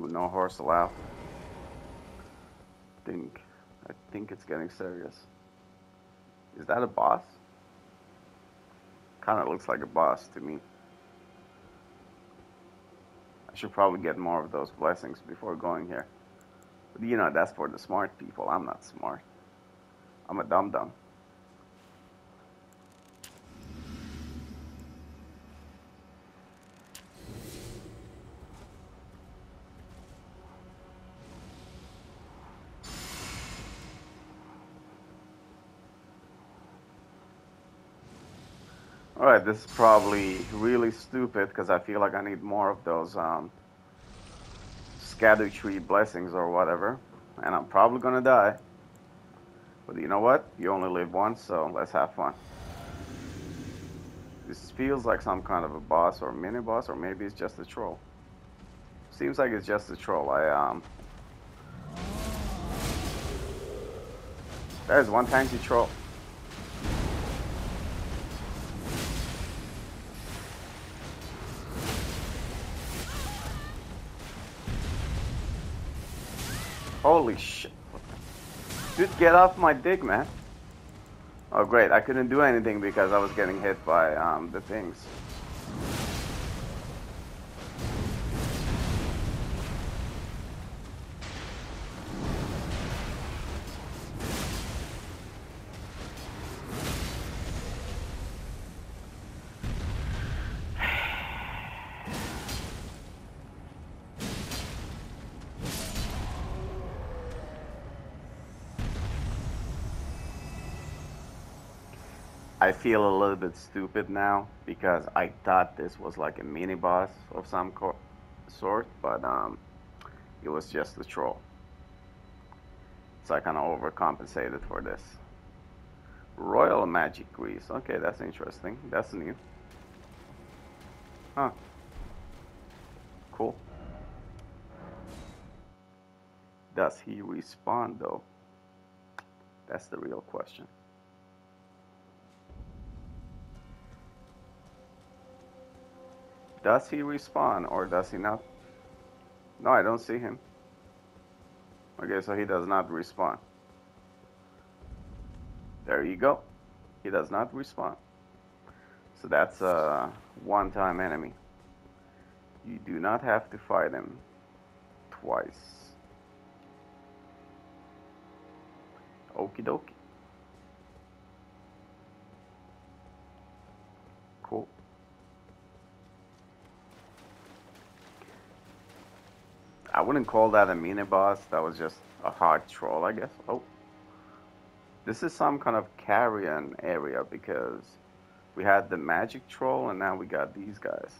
Ooh, no horse allowed. Think, I think it's getting serious. Is that a boss? Kind of looks like a boss to me. I should probably get more of those blessings before going here. But you know, that's for the smart people. I'm not smart. I'm a dum dum dum. Alright, this is probably really stupid because I feel like I need more of those um, Scadutree blessings or whatever. And I'm probably gonna die. But you know what? You only live once, so let's have fun. This feels like some kind of a boss or mini boss, or maybe it's just a troll. Seems like it's just a troll. I um. There's one tanky troll. Holy shit. Dude, get off my dick, man. Oh, great. I couldn't do anything because I was getting hit by um, the things. I feel a little bit stupid now because I thought this was like a mini boss of some sort, but um, it was just a troll. So I kind of overcompensated for this. Royal Magic Grease. Okay, that's interesting. That's new. Huh. Cool. Does he respawn though? That's the real question. Does he respawn or does he not? No, I don't see him. Okay, so he does not respawn. There you go. He does not respawn. So that's a one-time enemy. You do not have to fight him twice. Okie dokie. Cool. I wouldn't call that a mini boss. That was just a hard troll, I guess. Oh. This is some kind of carrion area because we had the magic troll and now we got these guys.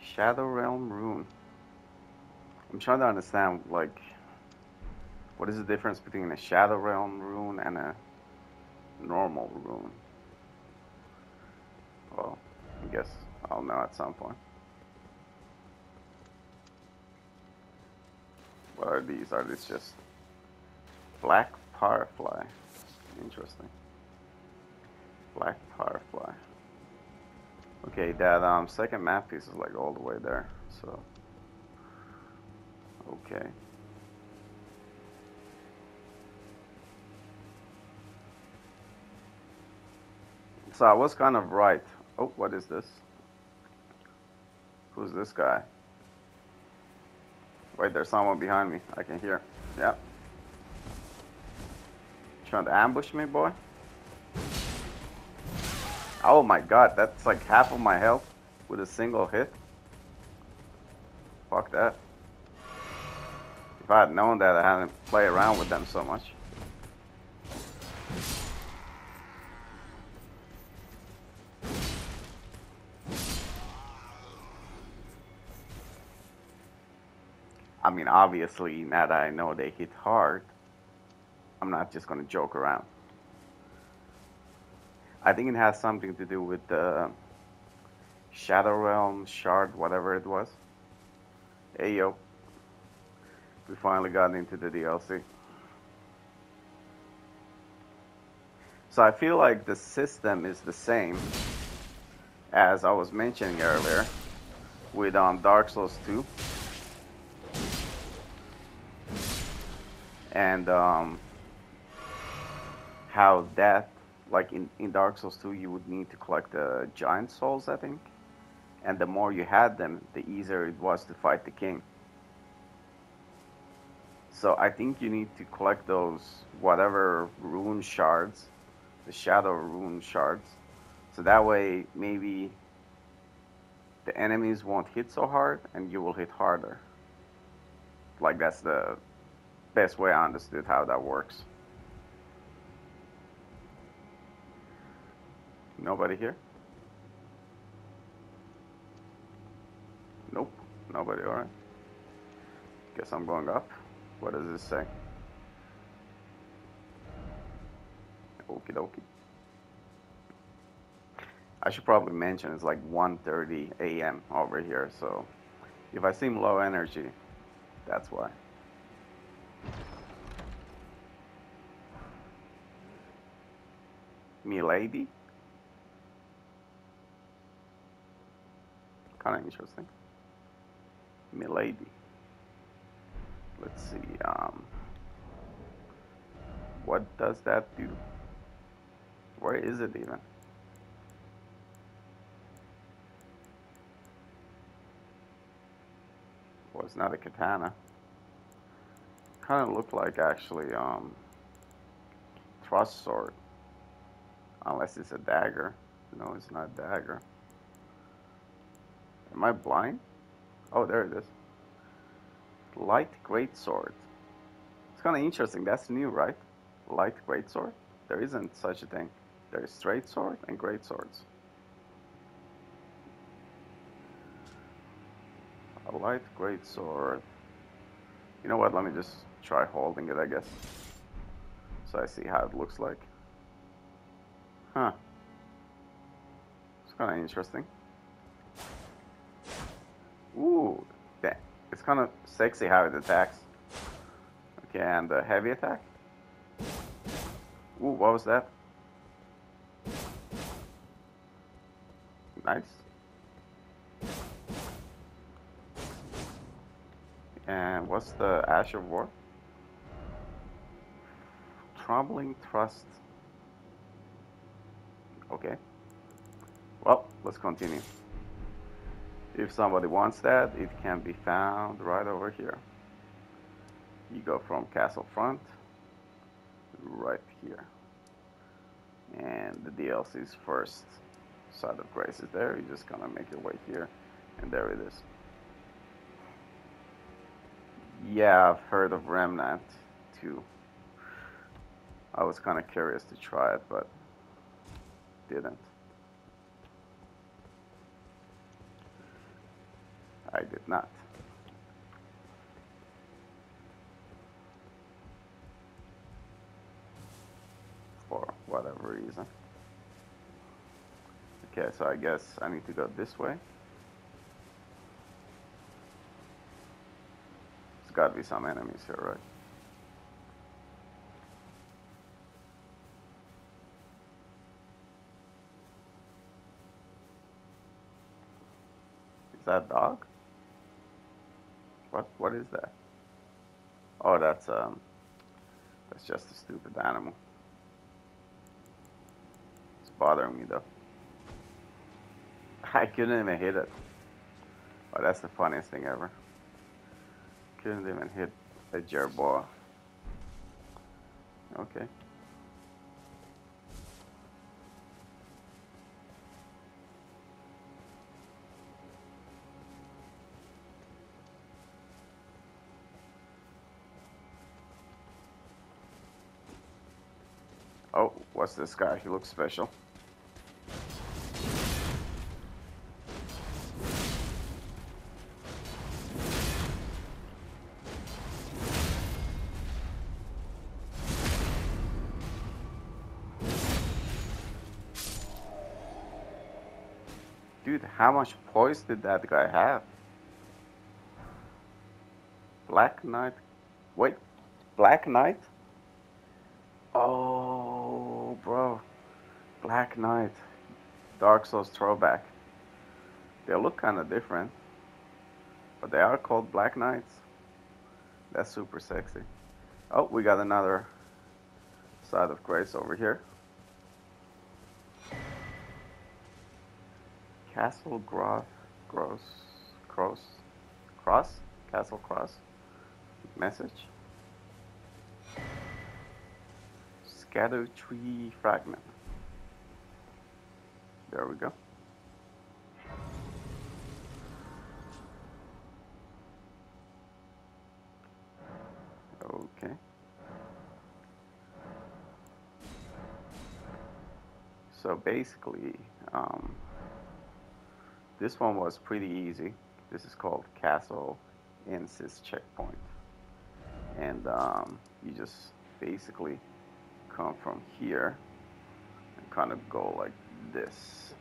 Shadow Realm Rune. I'm trying to understand, like, what is the difference between a Shadow Realm rune and a normal rune? Well, I guess I'll know at some point. What are these? Are these just black firefly? Interesting. Black firefly. Okay, that um second map piece is like all the way there, so okay. So I was kind of right. Oh, what is this? Who's this guy? Wait, there's someone behind me. I can hear. Yeah. Trying to ambush me, boy? Oh my god, that's like half of my health with a single hit. Fuck that. If I had known that, I hadn't play around with them so much. I mean, obviously, now that I know they hit hard, I'm not just going to joke around. I think it has something to do with the Shadow Realm shard, whatever it was. Hey, yo. We finally got into the DLC. So I feel like the system is the same as I was mentioning earlier with um, Dark Souls 2. And um, how that, like in, in Dark Souls 2, you would need to collect the giant souls, I think. And the more you had them, the easier it was to fight the king. So I think you need to collect those whatever rune shards, the shadow rune shards. So that way maybe the enemies won't hit so hard and you will hit harder. Like that's the best way I understood how that works. Nobody here? Nope, nobody, alright. Guess I'm going up. What does this say? Okie dokie. I should probably mention it's like 1.30 a.m. over here, so if I seem low energy, that's why. Milady? Kind of interesting. Milady. Let's see um, what does that do? Where is it even? Well it's not a katana. Kind of look like actually um, thrust sword unless it's a dagger no it's not a dagger am I blind oh there it is Light Greatsword. It's kind of interesting. That's new, right? Light Greatsword? There isn't such a thing. There's straight sword and great swords. A light great sword. You know what? Let me just try holding it, I guess. So I see how it looks like. Huh. It's kind of interesting. Ooh, that it's kind of sexy how it attacks. Okay, and the heavy attack. Ooh, what was that? Nice. And what's the Ash of War? Troubling Thrust. Okay. Well, let's continue. If somebody wants that, it can be found right over here. You go from Castle Front, right here. And the DLC's first side of grace is there. You just gonna make your way here, and there it is. Yeah, I've heard of Remnant too. I was kind of curious to try it, but didn't. I did not. For whatever reason. Okay, so I guess I need to go this way. There's gotta be some enemies here, right? Is that dog? What is that? Oh, that's um, that's just a stupid animal. It's bothering me though. I couldn't even hit it. Oh, that's the funniest thing ever. Couldn't even hit a jerboa. Okay. Oh, what's this guy? He looks special. Dude, how much poise did that guy have? Black Knight? Wait, Black Knight? Oh, bro. Knight. Dark Souls throwback. They look kind of different, but they are called Black Knights. That's super sexy. Oh, we got another side of grace over here. Castle Groth, Gross, Cross, Cross, Castle Cross. Message. Scadutree Fragment. There we go. Okay. So basically, um, this one was pretty easy. This is called Castle Ensis Checkpoint. And um, you just basically come from here and kind of go like this.